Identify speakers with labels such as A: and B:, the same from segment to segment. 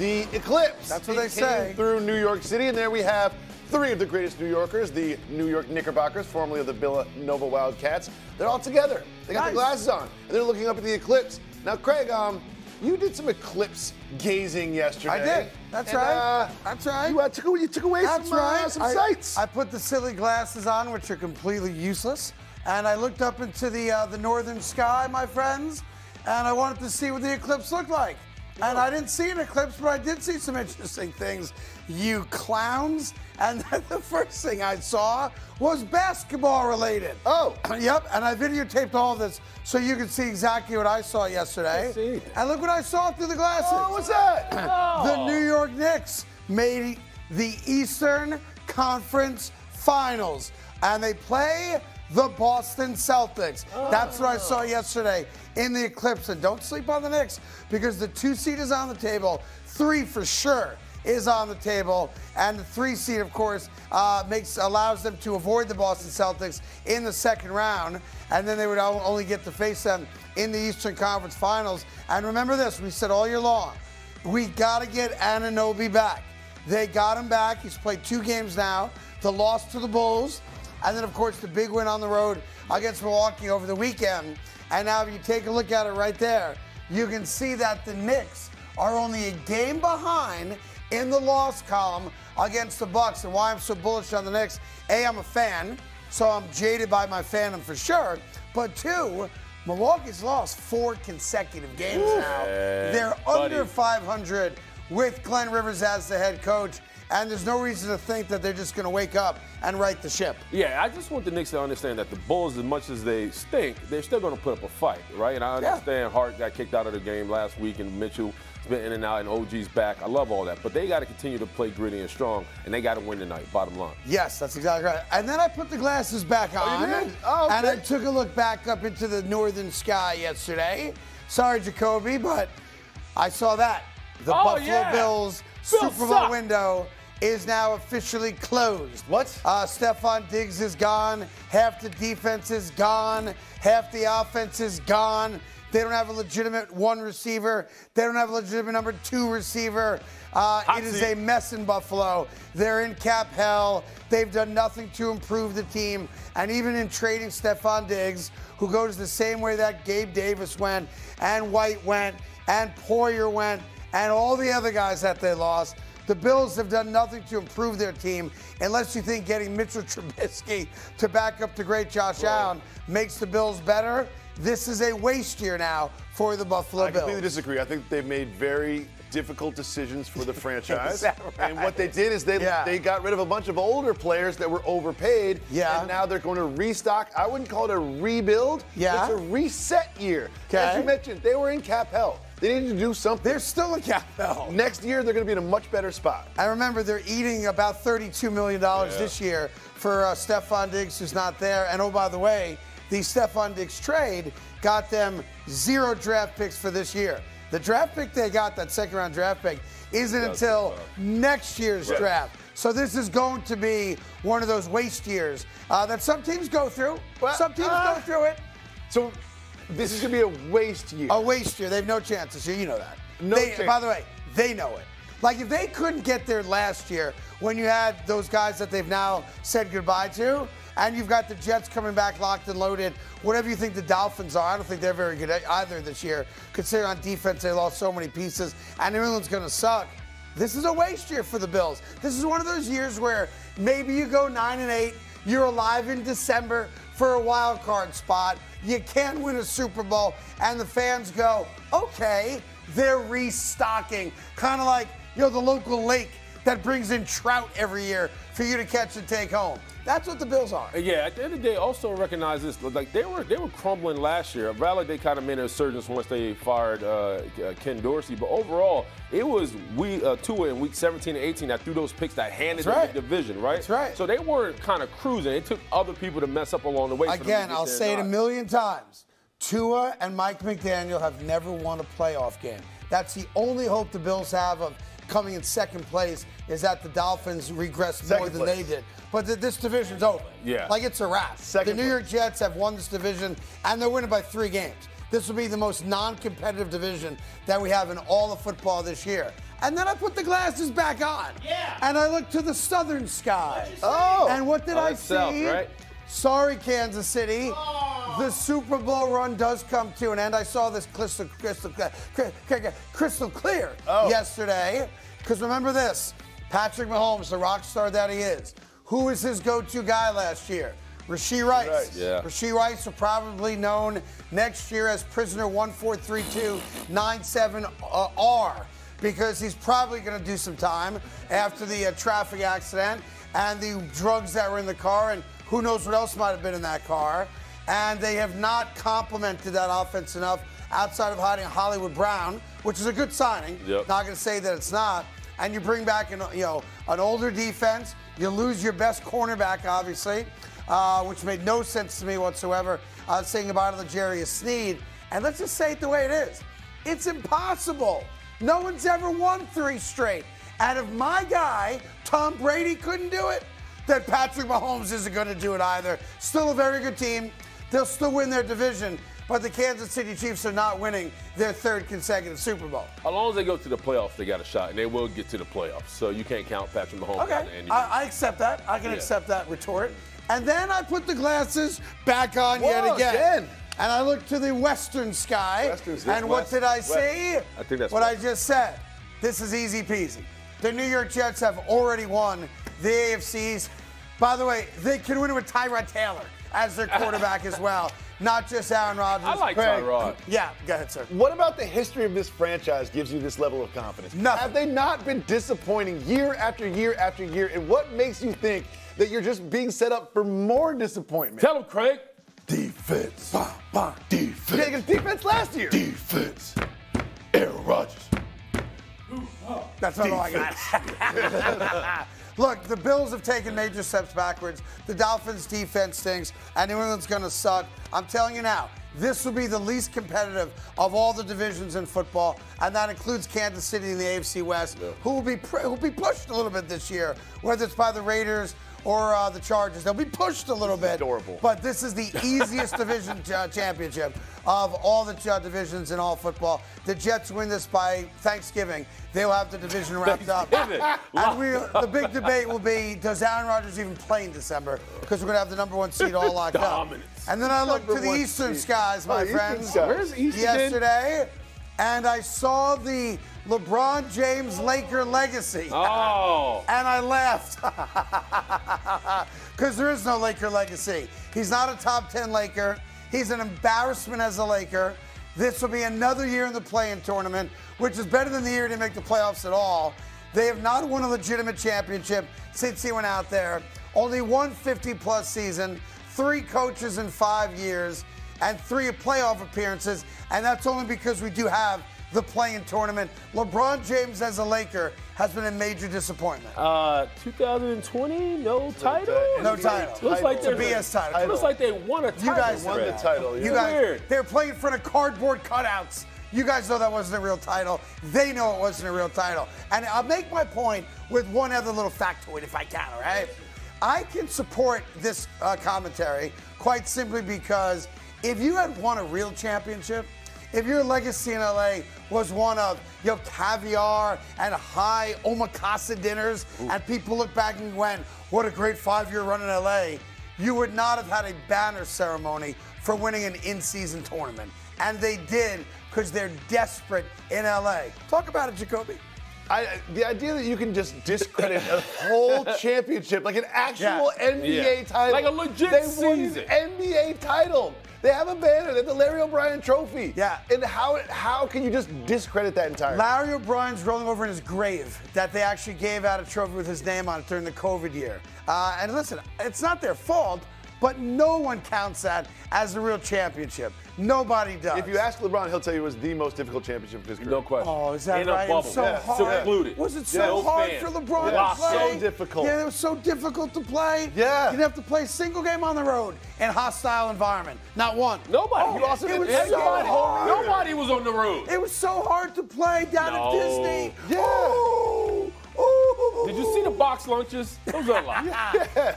A: the eclipse.
B: That's what
A: It
B: they say.
A: Through New York City, and there we have three of the greatest New Yorkers, the New York Knickerbockers, formerly of the Villanova Wildcats. They're all together. They got
B: Nice.
A: their glasses on, and they're looking up at the eclipse. Now, Craig, um, you did some eclipse gazing yesterday.
B: I did. That's
A: And,
B: right.
A: uh,
B: That's right.
A: You, uh, took, you took away
B: That's
A: some, uh, some
B: I,
A: sights.
B: I put the silly glasses on, which are completely useless, and I looked up into the uh, the northern sky, my friends, and I wanted to see what the eclipse looked like. And I didn't see an eclipse, but I did see some interesting things. You clowns! And the first thing I saw was basketball related.
A: Oh.
B: yep. And I videotaped all this so you can see exactly what I saw yesterday.
A: see.
B: And look what I saw through the glasses.
A: oh, what's that?
B: The New York Knicks made the Eastern Conference Finals, and they play the Boston Celtics. That's what I saw yesterday in the Eclipse. And don't sleep on the Knicks because the two seed is on the table, three for sure is on the table, and the three seed, of course, uh, makes allows them to avoid the Boston Celtics in the second round, and then they would only get to face them in the Eastern Conference Finals. And remember this: we said all year long, we got to get Anunoby back. They got him back. He's played two games now. The loss to the Bulls, and then of course the big win on the road against Milwaukee over the weekend. And now, if you take a look at it right there, you can see that the Knicks are only a game behind in the loss column against the Bucks. And why I'm so bullish on the Knicks? A, I'm a fan, so I'm jaded by my fandom for sure. But two, Milwaukee's lost four consecutive games now. They're
C: buddy.
B: under 500 with Glenn Rivers as the head coach, and there's no reason to think that they're just going to wake up and right the ship.
C: Yeah, I just want the Knicks to understand that the Bulls, as much as they stink, they're still going to put up a fight, right? And I
B: Yeah.
C: understand Hart got kicked out of the game last week, and Mitchell's been in and out, and OG's back. I love all that, but they got to continue to play gritty and strong, and they got to win tonight. Bottom line.
B: Yes, that's exactly right. And then I put the glasses back oh, on.
A: oh, did? Oh, okay.
B: And I took a look back up into the northern sky yesterday. Sorry, Jacoby, but I saw that. The
C: Oh,
B: Buffalo
C: yeah.
B: Bills
C: Bills
B: Super Bowl
C: suck.
B: window is now officially closed.
A: What?
B: Uh, Stefon Diggs is gone. Half the defense is gone. Half the offense is gone. They don't have a legitimate one receiver. They don't have a legitimate number two receiver. Uh, it is a mess in Buffalo. They're in cap hell. They've done nothing to improve the team. And even in trading Stefon Diggs, who goes the same way that Gabe Davis went, and White went, and Poyer went, and all the other guys that they lost, the Bills have done nothing to improve their team unless you think getting Mitchell Trubisky to back up the great Josh Allen makes the Bills better. This is a waste year now for the Buffalo Bills.
A: I
B: Bills.
A: completely disagree. I think they've made very difficult decisions for the franchise.
B: Is that
A: And what they did is they
B: Yeah.
A: they got rid of a bunch of older players that were overpaid.
B: Yeah.
A: And now they're going to restock. I wouldn't call it a rebuild.
B: Yeah.
A: It's a reset year. As you mentioned, they were in cap hell. They needed to do something.
B: They're still cap hell.
A: Next year, they're going to be in a much better spot.
B: I remember they're eating about $32 million this year for uh, Stefon Diggs, who's not there. And oh, by the way, the Stefon Diggs trade got them zero draft picks for this year. The draft pick they got, that second round draft pick, isn't until next year's draft. So this is going to be one of those waste years uh, that some teams go through.
A: Well,
B: some teams
A: uh,
B: go through it.
A: So this is going to be a waste year.
B: A waste year. They have no chance this year. You know that.
A: No
B: They-
A: chance.
B: By the way, they know it. Like if they couldn't get there last year when you had those guys that they've now said goodbye to, and you've got the Jets coming back locked and loaded, whatever you think the Dolphins are, I don't think they're very good either this year. Considering on defense they lost so many pieces, and New England's going to suck. This is a waste year for the Bills. This is one of those years where maybe you go nine and eight, you're alive in December for a wild card spot. You can win a Super Bowl, and the fans go, okay, they're restocking. Kind of like, you know, the local lake that brings in trout every year for you to catch and take home. That's what the Bills are.
C: Yeah, at the end of the day, also recognize this. Like they were, they were crumbling last year. Valley, they kind of made a resurgence once they fired uh, uh, Ken Dorsey. But overall, it was we uh, Tua in week 17 and 18 that threw those picks that handed
B: That's
C: them
B: right.
C: the division, right?
B: That's right.
C: So they weren't kind of cruising. It took other people to mess up along the way. for them to
B: Again, I'll say it a million times. Tua and Mike McDaniel have never won a playoff game. That's the only hope the Bills have of coming in second place is that the Dolphins regress more than
A: place.
B: they did. But th- this division's over.
C: Yeah.
B: Like it's a wrap.
A: Second
B: the New
A: place.
B: York Jets have won this division and they're winning by three games. This will be the most non-competitive division that we have in all of football this year. And then I put the glasses back on.
D: Yeah.
B: And I looked to the southern sky.
A: Oh.
B: And what did
C: Oh,
B: I see?
C: south, right?
B: Sorry, Kansas City. Oh. The Super Bowl run does come to an end. I saw this crystal, crystal, crystal, crystal clear
A: Oh.
B: yesterday. Because remember this Patrick Mahomes, the rock star that he is, who was his go to guy last year? Rashee Rice.
A: Rice.
C: Yeah.
B: Rashee Rice will probably known next year as prisoner 143297R because he's probably going to do some time after the uh, traffic accident and the drugs that were in the car and who knows what else might have been in that car. And they have not complimented that offense enough outside of hiding Hollywood Brown, which is a good signing.
C: Yep.
B: Not going to say that it's not. And you bring back an you know an older defense. You lose your best cornerback, obviously, uh, which made no sense to me whatsoever. Uh, saying about the Jerry Sneed, and let's just say it the way it is. It's impossible. No one's ever won three straight. And if my guy Tom Brady couldn't do it, then Patrick Mahomes isn't going to do it either. Still a very good team. They'll still win their division, but the Kansas City Chiefs are not winning their third consecutive Super Bowl.
C: As long as they go to the playoffs, they got a shot, and they will get to the playoffs. So you can't count Patrick Mahomes
B: Okay. I, I accept that. I can
C: Yeah.
B: accept that retort. And then I put the glasses back on
A: Whoa,
B: yet again.
A: again.
B: And I looked to the western sky.
A: Western
B: and what
A: West,
B: did I
A: west.
B: see?
C: I think that's
B: what
C: west.
B: I just said. This is easy peasy. The New York Jets have already won the AFCs. By the way, they can win it with Tyrod Taylor as their quarterback as well, not just Aaron Rodgers.
C: I like
A: Craig.
C: Tyrod.
B: Yeah, go ahead, sir.
A: What about the history of this franchise gives you this level of confidence?
B: Nothing.
A: Have they not been disappointing year after year after year? And what makes you think that you're just being set up for more disappointment?
C: Tell them, Craig.
A: defense. Bah, bah, defense. Yeah, defense last year. Defense. Aaron Rodgers.
B: That's not all I got. Look, the Bills have taken major steps backwards. The Dolphins' defense stinks, and New England's going to suck. I'm telling you now, this will be the least competitive of all the divisions in football, and that includes Kansas City in the AFC West, who will be pr- who will be pushed a little bit this year, whether it's by the Raiders or uh, the Chargers. They'll be pushed a little bit.
A: adorable.
B: But this is the easiest division uh, championship of all the uh, divisions in all football. The Jets win this by Thanksgiving. They'll have the division wrapped up. And we, the big debate will be: Does Aaron Rodgers even play in December? Because we're gonna have the number one seed all locked
C: Dominance.
B: up. And then I looked to the Eastern
A: seed.
B: skies, my
A: Oh, Eastern
B: friends.
A: skies.
C: Where's Eastern?
B: Yesterday, and I saw the LeBron James Laker legacy.
C: Oh.
B: And I laughed. Because there is no Laker legacy. He's not a top 10 Laker. He's an embarrassment as a Laker. This will be another year in the play-in tournament, which is better than the year to make the playoffs at all. They have not won a legitimate championship since he went out there. Only one 50-plus season, three coaches in five years, and three playoff appearances. And that's only because we do have the play-in tournament. LeBron James as a Laker has been a major disappointment.
C: Uh, 2020, no title.
B: No title.
C: Looks like they're
B: BS title.
C: Looks like they won a title.
B: You guys
A: Won the
C: Craig.
A: title.
B: You guys,
C: Weird.
B: they're playing in front of cardboard cutouts. You guys know that wasn't a real title. They know it wasn't a real title. And I'll make my point with one other little factoid if I can, all right? I can support this uh, commentary quite simply because if you had won a real championship, if your legacy in LA was one of your caviar and high omakase dinners, and people look back and went, what a great five year run in LA, you would not have had a banner ceremony for winning an in season tournament. And they did because they're desperate in LA. Talk about it, Jacoby.
A: I, the idea that you can just discredit a whole championship, like an actual
B: Yeah.
A: NBA
C: Yeah.
A: title,
C: Like a legit
A: they won an
C: season.
A: NBA title. They have a banner. They have the Larry O'Brien Trophy.
B: Yeah.
A: And how how can you just discredit that entirely?
B: Larry O'Brien's rolling over in his grave that they actually gave out a trophy with his name on it during the COVID year. Uh, and listen, it's not their fault, but no one counts that as a real championship. Nobody does.
A: if you ask LeBron, he'll tell you it was the most difficult championship of his career.
C: No question.
B: Oh, is that
C: In
B: right?
C: a
B: It was
C: bubble.
B: so
A: Yeah.
B: hard.
C: Secluded.
B: Was it so
C: No
B: hard
C: fans.
B: for LeBron
A: Yeah.
B: to play?
A: It was so difficult.
B: Yeah, it was so difficult to play.
A: Yeah.
B: You'd have to play a single game on the road in a hostile environment. Not one.
C: Nobody.
B: Oh,
C: also
B: it
C: did
B: was so
C: nobody,
B: hard.
C: nobody was on the road.
B: It was so hard to play down
C: No.
B: at Disney.
A: Yeah.
B: Ooh, ooh.
C: Did you see the box lunches? Those are a lot.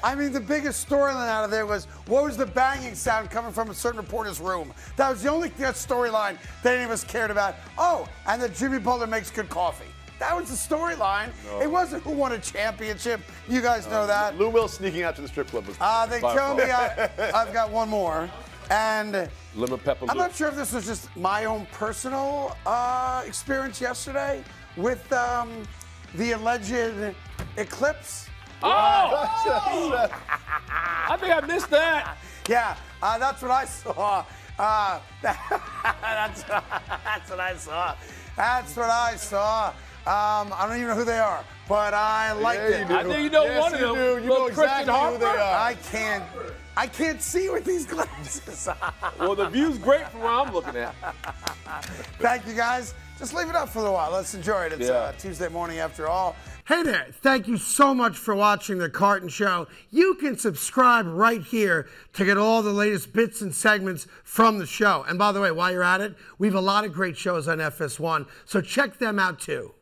B: I mean, the biggest storyline out of there was what was the banging sound coming from a certain reporter's room? That was the only uh, storyline that any of us cared about. Oh, and that Jimmy Butler makes good coffee. That was the storyline. It wasn't who won a championship. You guys know that.
A: Lou Will sneaking out to the strip club was.
B: Uh, they tell me I, I've got one more. And
C: Lemon pepper.
B: I'm not sure if this was just my own personal uh, experience yesterday with um, the alleged eclipse.
C: Oh! I think I missed that.
B: Yeah, uh, that's what I saw. Uh, that's, that's what I saw. That's what I saw. Um, I don't even know who they are, but I liked
A: Yeah,
B: it.
C: I think you know
A: Yes,
C: one of
A: you
C: them.
A: do. You
C: Little
A: know
C: Christian
A: exactly who they are.
B: I can't. I can't see with these glasses.
C: Well, the view's great from where I'm looking at.
B: Thank you guys. Just leave it up for a little while. Let's enjoy it. It's
C: Yeah.
B: uh, Tuesday morning after all. Hey there. Thank you so much for watching The Carton Show. You can subscribe right here to get all the latest bits and segments from the show. And by the way, while you're at it, we have a lot of great shows on FS1, so check them out too.